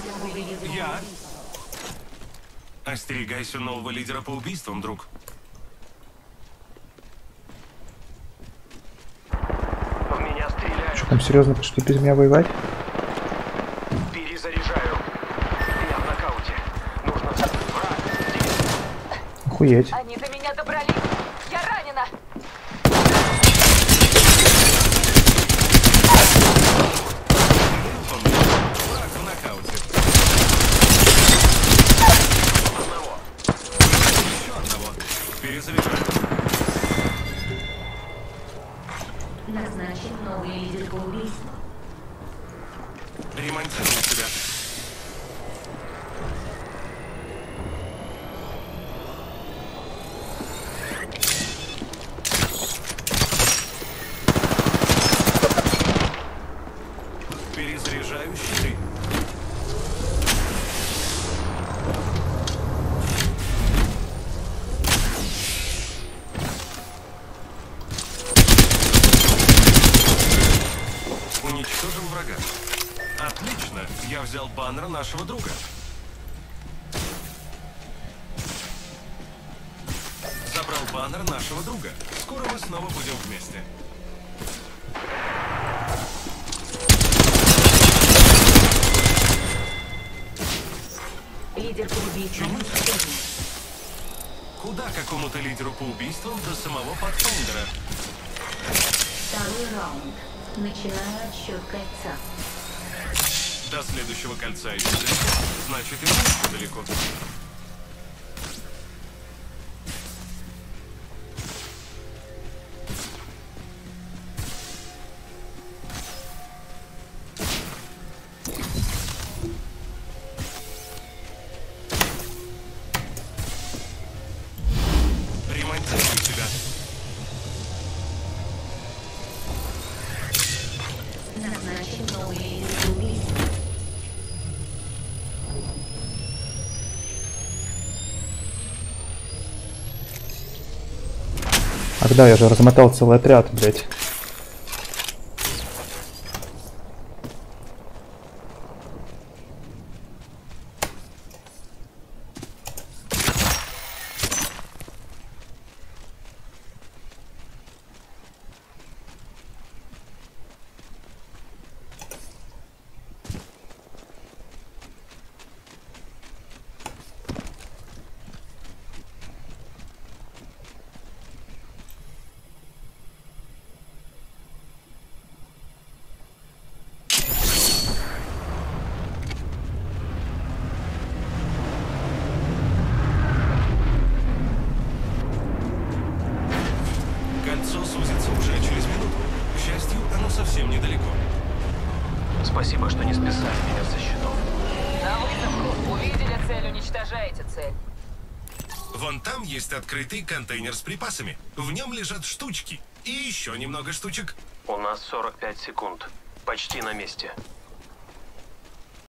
накауте. Я. Остерегайся нового лидера по убийствам, друг. Стреляют. Там серьезно пришли без меня воевать? Перезаряжаю. Я в нокауте. Нужно... Враг. Здесь. Охуеть. Они до меня добрались. Я Перезаряжаю. Назначен новый лидер по убийству. Ремонтирую тебя. Перезаряжаю щиты. Уничтожил врага. Отлично, я взял баннер нашего друга. Забрал баннер нашего друга. Скоро мы снова будем вместе. Лидер по убийству. Куда какому-то лидеру по убийствам до самого Патфайндера? Второй раунд. Начинаю отсчет кольца. До следующего кольца еще. Значит, и далеко. Назначен новый лидер по убийству. Ах да, я же размотал целый отряд, блядь. Совсем недалеко. Спасибо, что не списали меня со счетов. На выставку. Увидели цель, уничтожаете цель. Вон там есть открытый контейнер с припасами. В нем лежат штучки. И еще немного штучек. У нас 45 секунд. Почти на месте.